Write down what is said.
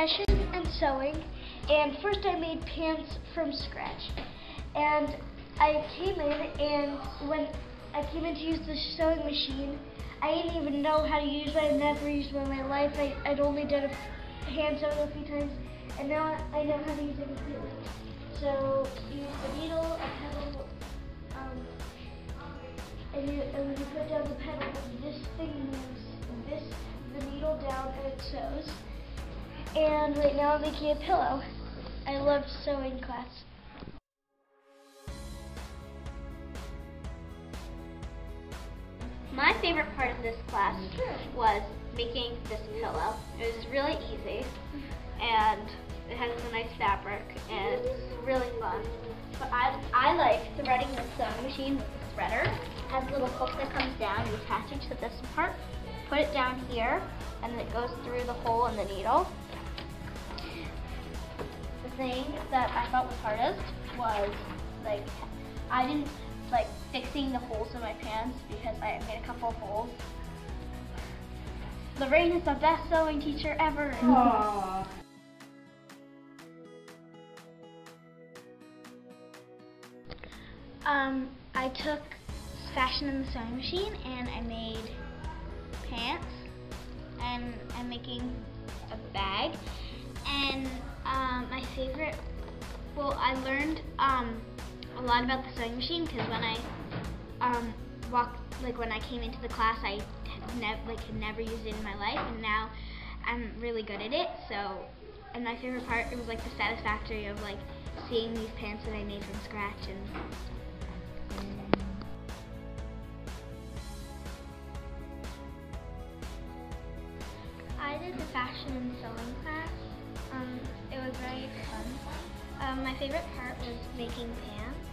fashion and sewing, and first I made pants from scratch. And I came in, and when I came in to use the sewing machine, I didn't even know how to use it. I've never used one in my life. I, I'd only done a hand sewing a few times, and now I know how to use it completely. So you use the needle, a pedal, um, and, you, and when you put down the pedal, this thing moves this the needle down and it sews. And right now I'm making a pillow. I love sewing class. My favorite part of this class was making this pillow. It was really easy and it has a nice fabric and it's really fun. But I, I like threading the sewing machine with the threader. It has a little hook that comes down. You attach it to this part, put it down here, and then it goes through the hole in the needle. Thing that I thought was hardest was like I didn't like fixing the holes in my pants because I made a couple of holes. Lorraine is the best sewing teacher ever. Aww. Um, I took fashion in the sewing machine and I made pants and I'm making a bag. And favorite, well, I learned um, a lot about the sewing machine because when I um, walked, like when I came into the class, I had never, like had never used it in my life, and now I'm really good at it. So, and my favorite part, it was like the satisfactory of like seeing these pants that I made from scratch and I did the fashion and sewing class. Um, very fun. Um, my favorite part was making pants.